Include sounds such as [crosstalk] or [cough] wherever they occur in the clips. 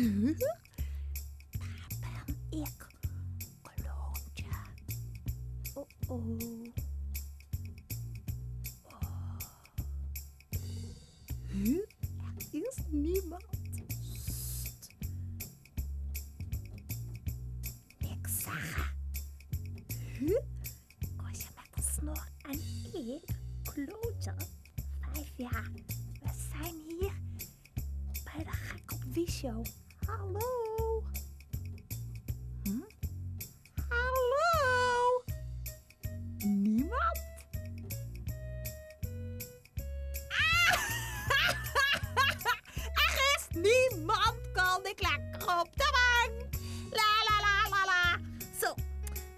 Daar ben ik, kloontje. Oh oh. oh. Huh? Er is niemand. Sst. Niks zeggen. Huh? Kosje met de snor en ik, klootje, vijf jaar. We zijn hier bij de gek op wie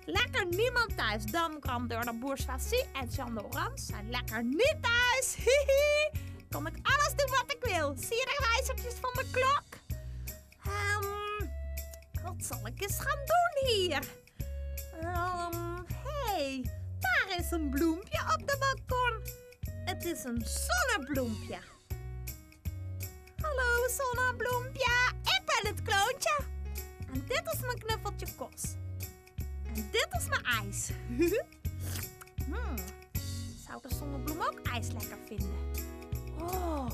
lekker niemand thuis. Dan kwam door de bourgeoisie en Jean Laurent zijn lekker niet thuis. [laughs] Hihi. Ik alles doen wat ik wil. Zie je de wijzertjes van de klok? Ehm, wat zal ik eens gaan doen hier? Ehm, hey, daar is een bloempje op de balkon. Het is een zonnebloempje. Hallo zonnebloempje, ik ben het kloontje. En dit is mijn knuffeltje Kos. Dit is mijn ijs. [laughs] hmm, zou de zonnebloem ook ijs lekker vinden? Oh,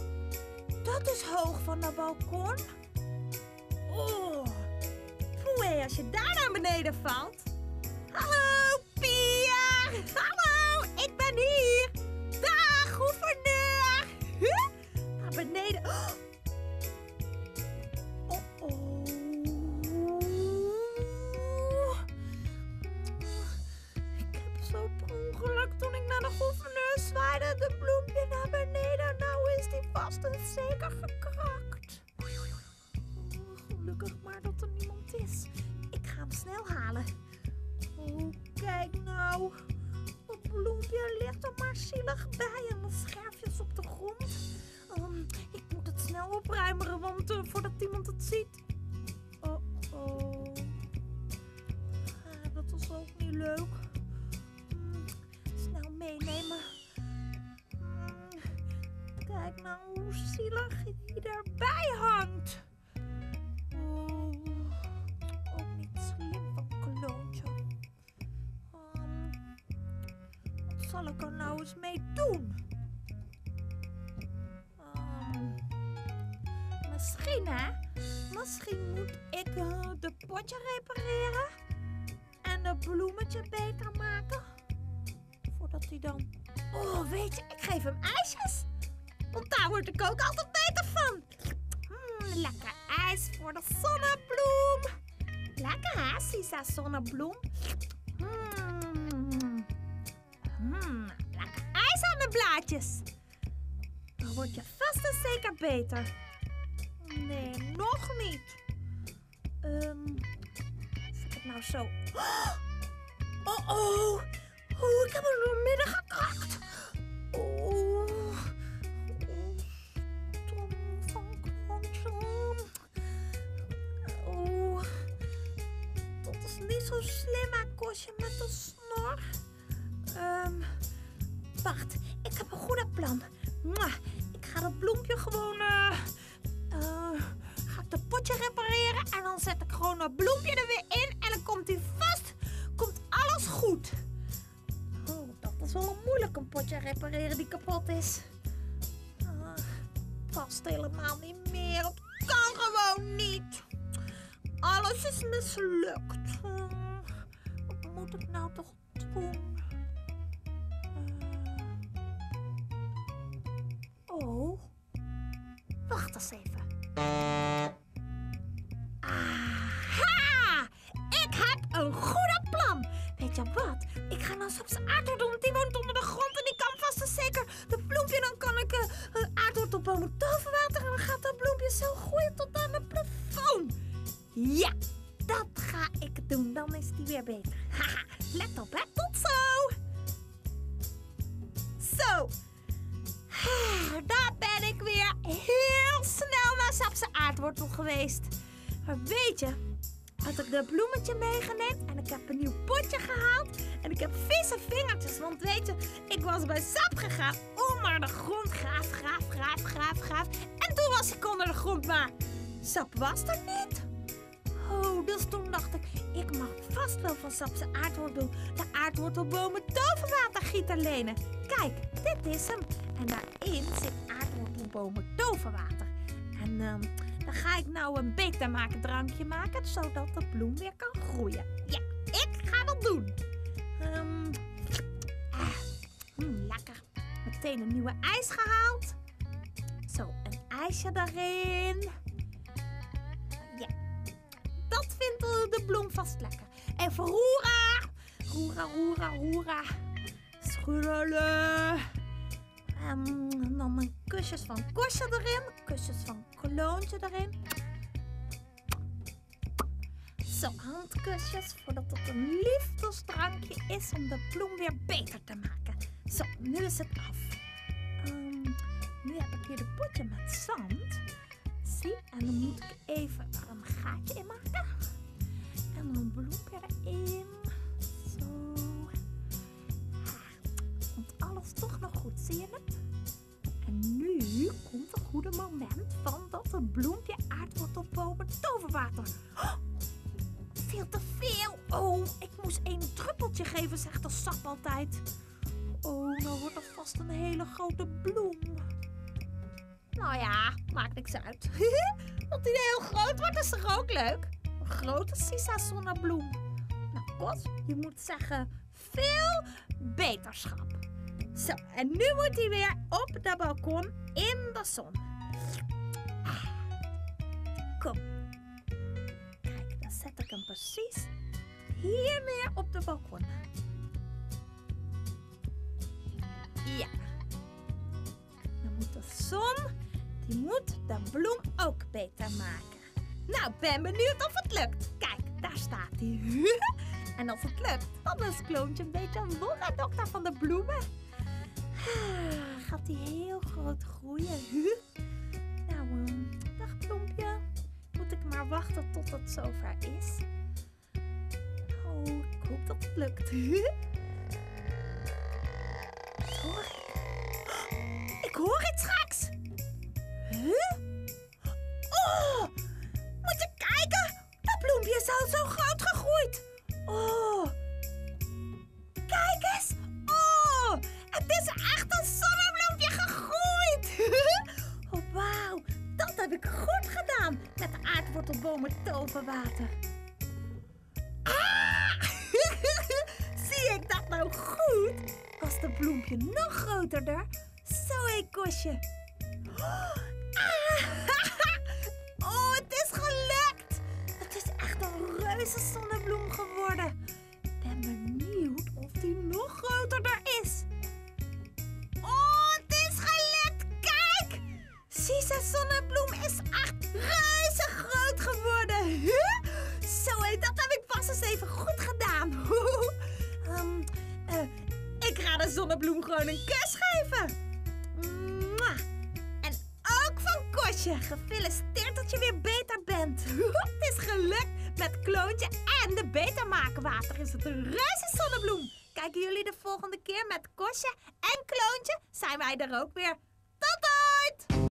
dat is hoog van de balkon. Oh, hoe als je daar naar beneden valt? Hallo, Pia! [laughs] vast en zeker gekrakt. Gelukkig maar dat er niemand is. Ik ga hem snel halen. Oh, kijk nou. Dat bloempje ligt er maar zielig bij en de scherfjes op de grond. Ehm, ik moet het snel opruimeren, want eh, voordat iemand het ziet. Oh, oh. Ah, dat is ook niet leuk. Kijk nou hoe zielig hij erbij hangt. Oh, ook niet slim van kloontje. Ehm, wat zal ik er nou eens mee doen? Ehm, misschien hè? Misschien moet ik eh, de potje repareren en de bloemetje beter maken. Voordat hij dan... Oh, weet je, ik geef hem ijsjes. Want daar word ik ook altijd beter van. Mm, lekker ijs voor de zonnebloem. Lekker hè, Sisa zonnebloem. Mm. Lekker ijs aan de blaadjes. Dan word je vast en zeker beter. Nee, nog niet. Ehm, als ik het nou zo... [gasps] Oh, oh. Ik heb hem door midden niet zo slim, hè, Kosje, met de snor. Ehm, wacht, ik heb een goede plan. Ik ga dat bloempje gewoon... eh, ga ik potje repareren en dan zet ik gewoon dat bloempje er weer in en dan komt hij vast. Komt alles goed. Oh, dat is wel moeilijk een potje repareren die kapot is. Ah, past helemaal niet meer. Het kan gewoon niet. Alles is mislukt. Moet ik nou toch doen? Eh, oh. Wacht eens even. Aha! Ik heb een goede plan. Weet je wat? Ik ga nou zijn aardwortel, want die woont onder de grond en die kan vast en zeker de bloempje. Dan kan ik uh, een aardwortelboom toverwater en dan gaat dat bloempje zo groeien tot aan het plafond. Ja, Maar weet je, had ik dat bloemetje meegenomen en ik heb een nieuw potje gehaald. En ik heb vieze vingertjes, want weet je, ik was bij Sap gegaan onder de grond. Graaf, graaf, graaf, graaf, graaf. En toen was ik onder de grond, maar Sap was er niet. Oh, dus toen dacht ik, ik mag vast wel van Sap zijn aardwortel, de aardwortelbomen toverwater gieter lenen. Kijk, dit is hem. En daarin zit aardwortelbomen toverwater. En ehm, dan ga ik nou een beter maken drankje maken, zodat de bloem weer kan groeien. Ja, ik ga dat doen. Mm, lekker. Meteen een nieuwe ijs gehaald. Zo, een ijsje erin. Ja, dat vindt de bloem vast lekker. Even roeren. Roera, roera, roera. Schudden. En dan mijn kusjes van Kosje erin. Kusjes van Kloontje erin. Zo, handkusjes voordat het een liefdesdrankje is om de bloem weer beter te maken. Zo, nu is het af. Ehm, nu heb ik hier de potje met zand. Zie, en dan moet ik even een gaatje in maken. En dan een bloempje erin. Zo. Ah, Komt alles toch nog goed, zie je het? Het van dat het bloempje aardwortelbomen toverwater. Oh, veel te veel. Oh, ik moest één druppeltje geven, zegt de sap altijd. Oh, nou wordt het vast een hele grote bloem. Nou ja, maakt niks uit. [laughs] Dat die heel groot wordt is toch ook leuk? Een grote sisa zonnebloem. Nou, Kot, je moet zeggen veel beterschap. Zo, en nu moet hij weer op de balkon in de zon. Kom. Kijk, dan zet ik hem precies hier neer op de balkon. Ja. Dan moet de zon, die moet de bloem ook beter maken. Nou, ben benieuwd of het lukt. Kijk, daar staat hij. [laughs] en als het lukt, dan is Kloontje een beetje een wonderdokter van de bloemen. [sighs] Gaat hij heel groot groeien. Maar wachten tot het zover is. Oh, ik hoop dat het lukt. [laughs] [gasps] Ik? Hoor iets geks. Toverwater. Ah! [laughs] Zie ik dat nou goed? Was de bloempje nog groter daar? Zo een kosje. Ah! [laughs] Oh, het is gelukt! Het is echt een reuze zonnebloem geworden. Ben benieuwd of die nog gewoon een kus geven. Mwah. En ook van Kosje. Gefeliciteerd dat je weer beter bent. [laughs] het is gelukt met Kloontje en de betermakenwater is het een reuze zonnebloem. Kijken jullie de volgende keer met Kosje en Kloontje? Zijn wij er ook weer. Tot dan!